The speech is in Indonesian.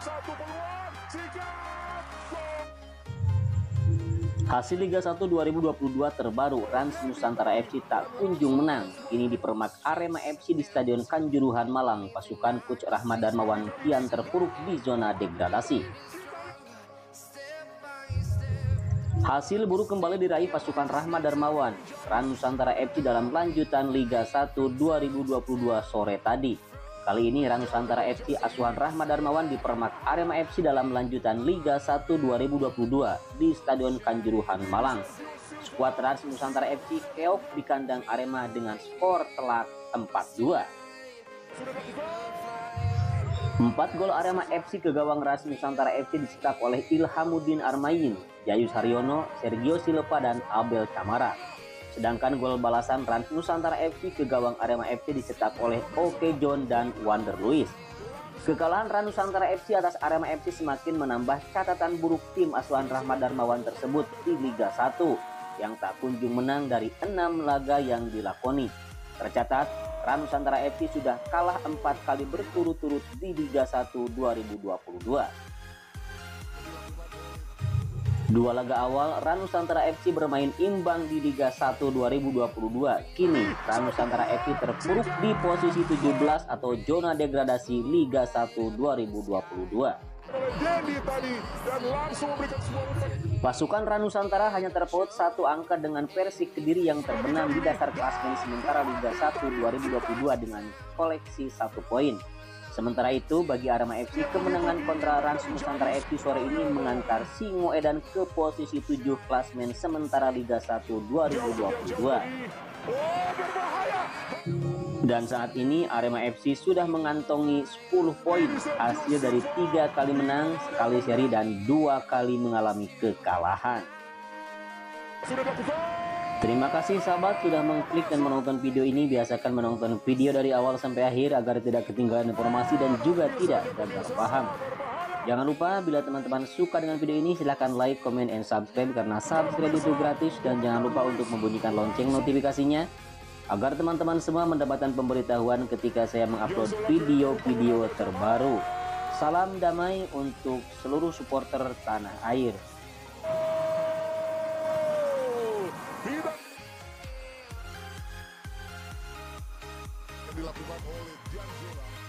Satu peluang. Hasil Liga 1 2022 terbaru Rans Nusantara FC tak kunjung menang. Kini dipermak Arema FC di Stadion Kanjuruhan Malang. Pasukan Coach Rahmat Darmawan kian terpuruk di zona degradasi. Hasil buruk kembali diraih pasukan Rahmat Darmawan. Ran Nusantara FC dalam lanjutan Liga 1 2022 sore tadi. Kali ini Ran Nusantara FC asuhan Rahmat Darmawan dipermak Arema FC dalam lanjutan Liga 1 2022 di Stadion Kanjuruhan Malang. Skuad Rans Nusantara FC keok di kandang Arema dengan skor telak 4-2. Empat gol Arema FC ke gawang Ras Nusantara FC dicetak oleh Ilhamuddin Armayin, Jayus Haryono, Sergio Silepa, dan Abel Camara. Sedangkan gol balasan Rans Nusantara FC ke gawang Arema FC dicetak oleh Oke John dan Wander Luis. Kekalahan Rans Nusantara FC atas Arema FC semakin menambah catatan buruk tim asuhan Rahmat Darmawan tersebut di Liga 1 yang tak kunjung menang dari enam laga yang dilakoni. Tercatat, Rans Nusantara FC sudah kalah empat kali berturut-turut di Liga 1 2022. Dua laga awal, Ran Nusantara FC bermain imbang di Liga 1 2022. Kini, Ran Nusantara FC terpuruk di posisi 17 atau zona degradasi Liga 1 2022. Dendi tadi dan langsung memberikan sebuah umpan. Pasukan Ran Nusantara hanya terpaut satu angka dengan Persik Kediri yang terbenam di dasar klasmen sementara Liga 1 2022 dengan koleksi satu poin. Sementara itu, bagi Arema FC, kemenangan kontra Rans Nusantara FC sore ini mengantar Singo Edan ke posisi 7 klasmen sementara Liga 1 2022. Oh, berbahaya. Dan saat ini Arema FC sudah mengantongi 10 poin hasil dari tiga kali menang, sekali seri dan dua kali mengalami kekalahan. Terima kasih sahabat sudah mengklik dan menonton video ini. Biasakan menonton video dari awal sampai akhir agar tidak ketinggalan informasi dan juga tidak gagal paham. Jangan lupa bila teman-teman suka dengan video ini silahkan like, comment, and subscribe karena subscribe itu gratis dan jangan lupa untuk membunyikan lonceng notifikasinya agar teman-teman semua mendapatkan pemberitahuan ketika saya mengupload video-video terbaru. Salam damai untuk seluruh supporter tanah air. Dilakukan oleh Janjela.